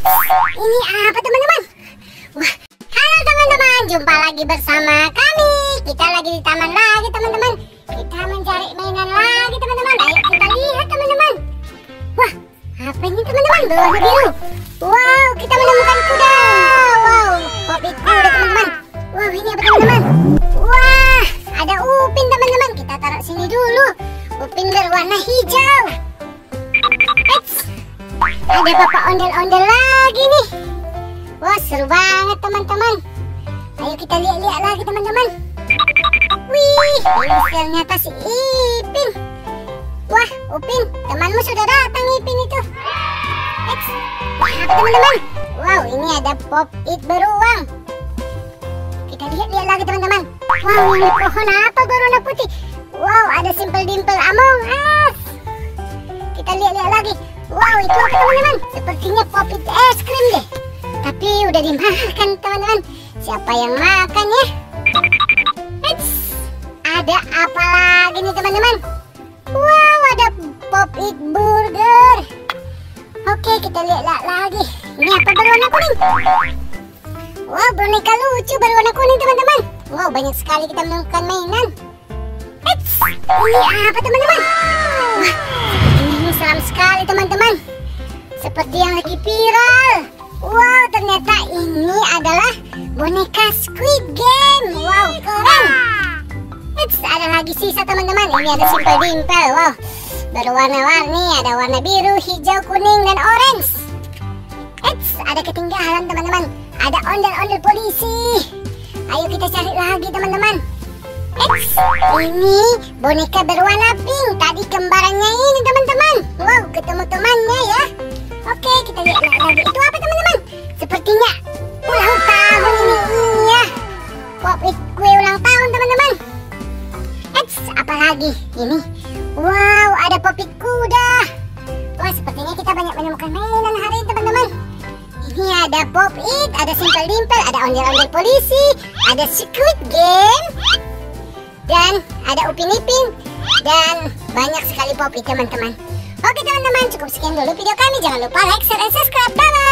Ini apa teman-teman? Wah, halo teman-teman, jumpa lagi bersama kami. Kita lagi di taman lagi teman-teman. Kita mencari mainan lagi teman-teman. Ayo kita lihat teman-teman. Wah, apa ini teman-teman? Berwarna biru. Wow, kita menemukan kuda. Wow, kopi kuda teman-teman. Wow, ini apa teman-teman? Wah, ada upin teman-teman. Kita taruh sini dulu. Upin berwarna hijau. Ada bapak ondel-ondel lagi nih. Wah seru banget teman-teman. Ayo kita lihat-lihat lagi teman-teman. Wih, ternyata si Ipin. Wah, Upin, temanmu sudah datang Ipin itu. Apa teman-teman? Wow, ini ada pop it beruang. Kita lihat-lihat lagi teman-teman. Wow, ini pohon apa berwarna putih? Wow, ada simple dimple Among Us. Kita lihat-lihat lagi. Wow, itu apa teman-teman? Sepertinya pop it es krim deh. Tapi udah dimakan teman-teman. Siapa yang makan ya? Eits, ada apa lagi nih teman-teman? Wow, ada pop it burger. Oke, kita lihat lagi. Ini apa berwarna kuning? Wow, boneka lucu berwarna kuning teman-teman. Wow, banyak sekali kita menemukan mainan. Eits, ini apa teman-teman? Seram sekali teman-teman. Seperti yang lagi viral. Wow, ternyata ini adalah boneka Squid Game. Wow, keren. Eits, ada lagi sisa teman-teman. Ini ada simple dimple. Wow, berwarna-warni. Ada warna biru, hijau, kuning, dan orange. Eits, ada ketinggalan teman-teman. Ada ondel-ondel polisi. Ayo kita cari lagi teman-teman. Eits, ini boneka berwarna pink. Tadi kembarannya ini teman-teman. Wow, ketemu temannya ya. Oke, kita lihat lagi. Itu apa teman-teman? Sepertinya ulang tahun ini. Iya. It kue ulang tahun teman-teman. Eits, apa lagi? Ini. Wow, ada popit kuda. Wah, sepertinya kita banyak menemukan mainan hari ini teman-teman. Ini ada pop it, ada simple dimple, ada ondel-ondel polisi, ada squid game, dan ada upin ipin, dan banyak sekali pop it teman-teman. Oke teman-teman, cukup sekian dulu video kami. Jangan lupa like, share, dan subscribe. Bye-bye.